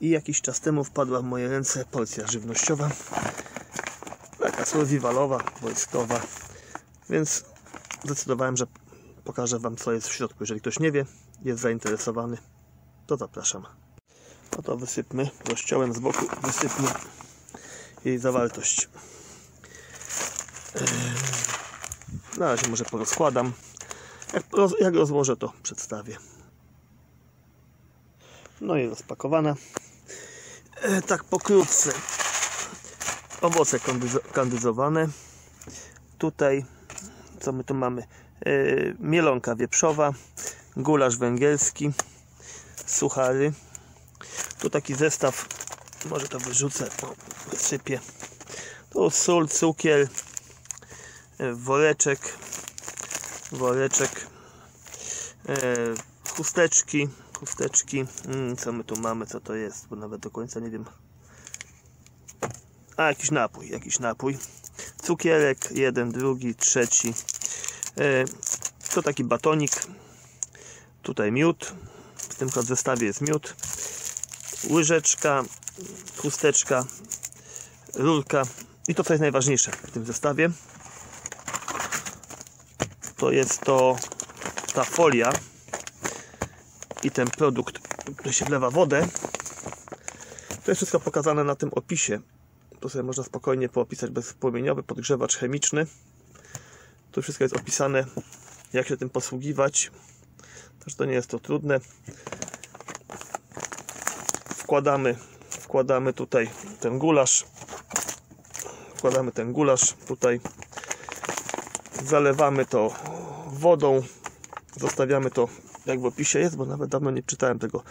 I jakiś czas temu wpadła w moje ręce porcja żywnościowa. Taka survivalowa, wojskowa. Więc zdecydowałem, że pokażę Wam co jest w środku. Jeżeli ktoś nie wie, jest zainteresowany, to zapraszam. No to wysypmy, rozciąłem z boku, wysypmy jej zawartość. Eee, Na razie może porozkładam. Jak, roz, jak rozłożę, to przedstawię. No i rozpakowana. E, tak pokrótce. Owoce kandyzowane. Tutaj, co my tu mamy? E, mielonka wieprzowa, gulasz węgierski, suchary. Tu taki zestaw, może to wyrzucę, o, wysypię. Tu sól, cukier, e, woreczek, woreczek, chusteczki, chusteczki. Mm, co my tu mamy, co to jest, bo nawet do końca nie wiem. A, jakiś napój, jakiś napój. Cukierek, jeden, drugi, trzeci. E, to taki batonik. Tutaj miód. W tym zestawie jest miód. Łyżeczka, chusteczka, rurka. I to, co jest najważniejsze w tym zestawie, to jest to ta folia i ten produkt, który się wlewa wodę. To jest wszystko pokazane na tym opisie. To sobie można spokojnie poopisać bezpłomieniowy podgrzewacz chemiczny. Tu wszystko jest opisane, jak się tym posługiwać. Także to nie jest to trudne. Wkładamy, wkładamy tutaj ten gulasz. Wkładamy ten gulasz tutaj. Zalewamy to wodą. Zostawiamy to jak w opisie jest, bo nawet dawno nie czytałem tego.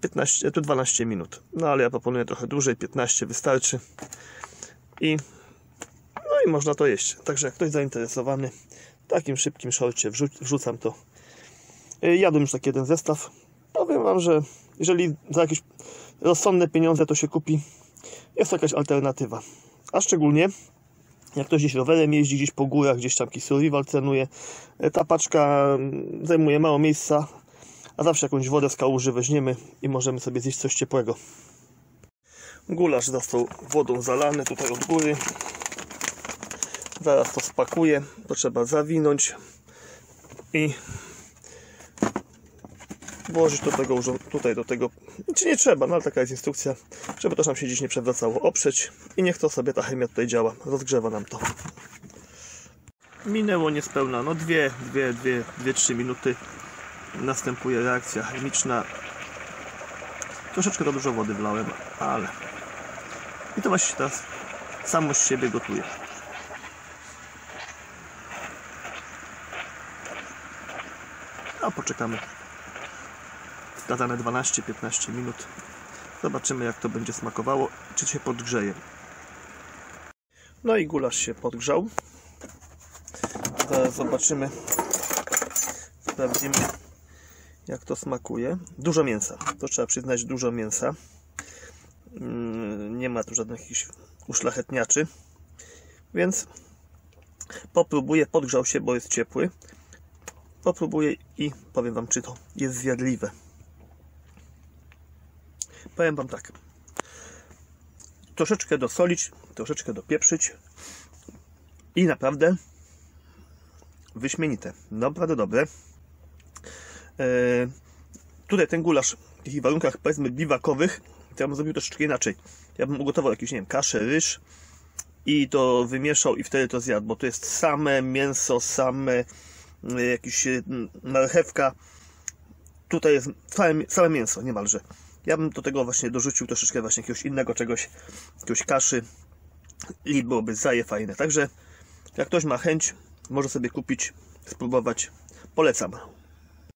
15, tu 12 minut. No ale ja proponuję trochę dłużej, 15 wystarczy. I no i można to jeść. Także jak ktoś zainteresowany takim szybkim szorcie wrzu wrzucam to. Y, Jadłem już taki jeden zestaw. Powiem Wam, że jeżeli za jakieś rozsądne pieniądze to się kupi, jest to jakaś alternatywa. A szczególnie jak ktoś gdzieś rowerem jeździ, gdzieś po górach, gdzieś tam jakiś survival cenuje, y, ta paczka mm, zajmuje mało miejsca, a zawsze jakąś wodę z kałuży weźmiemy i możemy sobie zjeść coś ciepłego. Gulasz został wodą zalany tutaj od góry. Zaraz to spakuję. To trzeba zawinąć i włożyć do tego tutaj do tego. Czy nie trzeba, no ale taka jest instrukcja, żeby to nam się dziś nie przewracało. Oprzeć i niech to sobie ta chemia tutaj działa. Rozgrzewa nam to. Minęło niespełna, no dwie, dwie, dwie, dwie, trzy minuty. Następuje reakcja chemiczna. Troszeczkę za dużo wody wlałem, ale i to właśnie teraz samo z siebie gotuje. A poczekamy. Wskazane 12-15 minut. Zobaczymy jak to będzie smakowało, czy się podgrzeje. No i gulasz się podgrzał. Zaraz zobaczymy. Sprawdzimy jak to smakuje. Dużo mięsa. To trzeba przyznać dużo mięsa. Mm, nie ma tu żadnych jakichś uszlachetniaczy więc popróbuję, podgrzał się, bo jest ciepły popróbuję i powiem Wam, czy to jest zjadliwe powiem Wam tak troszeczkę dosolić, troszeczkę dopieprzyć i naprawdę wyśmienite, naprawdę dobre eee, tutaj ten gulasz w takich warunkach powiedzmy biwakowych to ja bym zrobił troszeczkę inaczej. Ja bym ugotował jakieś, nie wiem, kaszę, ryż i to wymieszał i wtedy to zjadł, bo to jest same mięso, same y, jakieś y, marchewka. Tutaj jest całe, całe mięso niemalże. Ja bym do tego właśnie dorzucił troszeczkę właśnie jakiegoś innego czegoś, jakiegoś kaszy i byłoby zaje fajne. Także jak ktoś ma chęć, może sobie kupić, spróbować. Polecam.